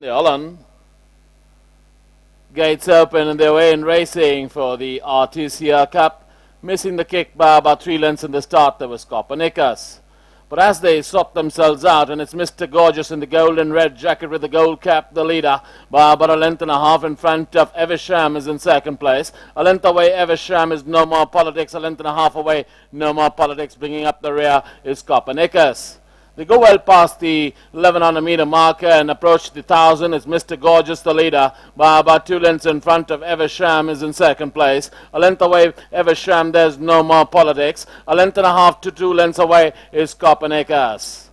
The Holland. Gates open and they're in racing for the Artesia Cup. Missing the kick by about three lengths in the start, there was Copernicus. But as they sort themselves out, and it's Mr. Gorgeous in the gold and red jacket with the gold cap, the leader, by about a length and a half in front of Eversham is in second place. A length away, Eversham is no more politics. A length and a half away, no more politics. Bringing up the rear is Copernicus. They go well past the 1100 meter marker and approach the 1000. It's Mr. Gorgeous, the leader, by about two lengths in front of Eversham is in second place. A length away, Eversham, there's no more politics. A length and a half to two lengths away is Copernicus.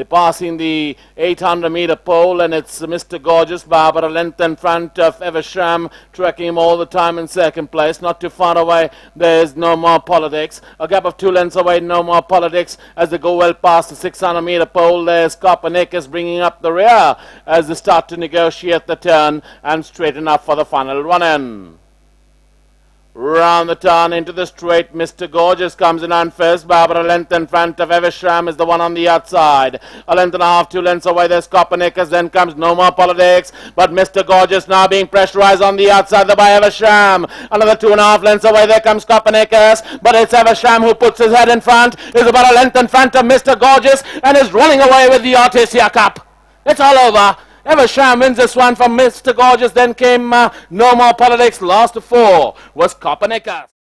They're passing the 800 meter pole and it's Mr. Gorgeous, Barbara a length in front of Eversham, tracking him all the time in second place. Not too far away, there's no more politics. A gap of two lengths away, no more politics as they go well past the 600 meter pole. There's Copernicus bringing up the rear as they start to negotiate the turn and straighten up for the final run in. Round the turn into the straight, Mr. Gorgeous comes in on first. Barbara length in front of Eversham is the one on the outside. A length and a half, two lengths away. There's Copernicus. Then comes No More Politics. But Mr. Gorgeous now being pressurized on the outside there by Eversham. Another two and a half lengths away. There comes Copernicus. But it's Eversham who puts his head in front. Is about a length in front of Mr. Gorgeous and is running away with the Artesia Cup. It's all over. Eversham wins this one from Mr. Gorgeous. Then came uh, No More Politics. Last four was Copernicus.